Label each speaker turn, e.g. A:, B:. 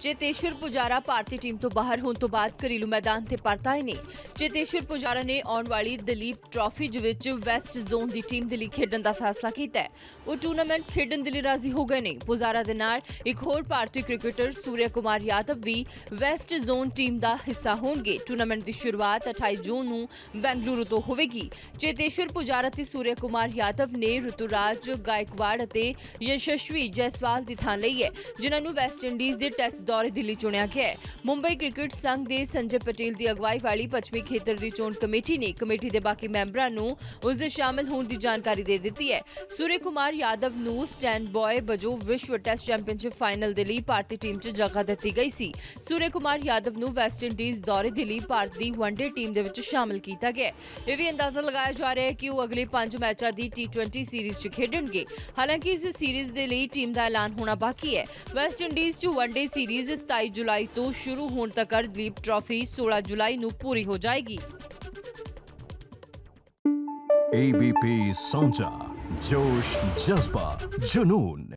A: ਚੇਤੇਸ਼ਵਰ ਪੁਜਾਰਾ ਭਾਰਤੀ team ਤੋਂ ਬਾਹਰ ਹੋਣ ਤੋਂ ਬਾਅਦ ਘਰੇਲੂ ਮੈਦਾਨ ਤੇ ਪਰਤ ਆਏ ਨੇ। ਚੇਤੇਸ਼ਵਰ ਪੁਜਾਰਾ ਨੇ ਆਉਣ ਵਾਲੀ ਦਲੀਪ ਟਰਾਫੀ ਵਿੱਚ ਵੈਸਟ ਜ਼ੋਨ ਦੀ ਟੀਮ ਦੇ ਲਈ ਖੇਡਣ ਦਾ ਫੈਸਲਾ ਕੀਤਾ ਹੈ। ਉਹ ਟੂਰਨਾਮੈਂਟ ਖੇਡਣ ਦੇ ਲਈ ਰਾਜ਼ੀ ਹੋ ਗਏ ਨੇ। ਪੁਜਾਰਾ ਦੇ ਨਾਲ ਇੱਕ ਹੋਰ ਭਾਰਤੀ ਕ੍ਰਿਕਟਰ ਸੂਰਿਆ ਕੁਮਾਰ ਯਾਦਵ ਵੀ ਵੈਸਟ ਜ਼ੋਨ ਟੀਮ ਦਾ ਹਿੱਸਾ ਹੋਣਗੇ। ਟੂਰਨਾਮੈਂਟ ਦੀ ਸ਼ੁਰੂਆਤ 28 ਜੂਨ ਨੂੰ ਬੈਂਗਲੁਰੂ ਤੋਂ ਹੋਵੇਗੀ। ਚੇਤੇਸ਼ਵਰ ਪੁਜਾਰਾ ਤੇ ਸੂਰਿਆ ਕੁਮਾਰ ਯਾਦਵ ਨੇ ਰਤੂਰਾਜ ਗਾਇਕਵਾੜ ਅਤੇ ਯਸ਼ਸਵੀ ਜੈਸਵਾਲ ਦੀ ਥਾਂ ਲਈ ਹੈ, ਜਿਨ੍ਹਾਂ ਨੂੰ ਵੈਸਟ ਇੰਡੀਜ਼ ਦੇ ਟੈਸਟ ਦੌਰੇ ਦਿੱਲੀ ਚੁਣਿਆ ਗਿਆ ਹੈ। ਮੁੰਬਈ ਕ੍ਰਿਕਟ ਸੰਘ ਦੇ ਸੰਜੇ ਪਟੇਲ ਦੀ ਅਗਵਾਈ ਵਾਲੀ ਪੱਛਮੀ ਖੇਤਰ ਦੀ ਚੋਣ ਕਮੇਟੀ ਨੇ ਕਮੇਟੀ ਦੇ ਬਾਕੀ ਮੈਂਬਰਾਂ ਨੂੰ ਉਸ ਦੇ ਸ਼ਾਮਲ ਹੋਣ ਦੀ ਜਾਣਕਾਰੀ ਦੇ ਦਿੱਤੀ ਹੈ। ਸੂਰਿਆ ਕੁਮਾਰ ਯਾਦਵ ਨੂੰ ਸਟੈਂਡ ਬॉय ਵਜੋਂ ਵਿਸ਼ਵ ਟੈਸਟ ਚੈਂਪੀਅਨਸ਼ਿਪ ਫਾਈਨਲ ਦੇ ਲਈ ਭਾਰਤੀ ਟੀਮ 'ਚ ਜਗ੍ਹਾ ਦਿੱਤੀ ਗਈ ਸੀ। ਸੂਰਿਆ ਕੁਮਾਰ ਯਾਦਵ ਨੂੰ ਵੈਸਟ ਇੰਡੀਜ਼ ਦੌਰੇ ਦੇ ਲਈ ਭਾਰਤ ਦੀ ਵਨਡੇ ਟੀਮ ਦੇ ਵਿੱਚ ਸ਼ਾਮਲ ਕੀਤਾ ਗਿਆ ਇਹ ਵੀ ਅੰਦਾਜ਼ਾ ਲਗਾਇਆ ਜਾ ਰਿਹਾ ਹੈ ਕਿ ਉਹ ਅਗਲੇ 5 ਮੈਚਾਂ ਦੀ T20 ਸੀਰੀਜ਼ 'ਚ ਖੇਡਣਗੇ। ਹਾਲਾਂਕਿ ਇਸ ਸੀਰੀਜ਼ ਦੇ ਲਈ ਟੀਮ ਦਾ ਐਲਾਨ ਹੋਣਾ ਬਾਕੀ ਹੈ। ਵੈਸਟ ਇੰਡੀਜ਼ ਚ ਵਨਡੇ ਸੀਰੀਜ਼ 27 ਜੁਲਾਈ ਤੋਂ ਸ਼ੁਰੂ ਹੋਣ ਤੱਕ ਦਲੀਪ ਟਰਾਫੀ 16 ਜੁਲਾਈ ਨੂੰ ਪੂਰੀ ਹੋ ਜਾਏਗੀ।
B: ABP ਸਾਂਝਾ, ਜੋਸ਼, ਜਜ਼ਬਾ, ਜਨੂਨ।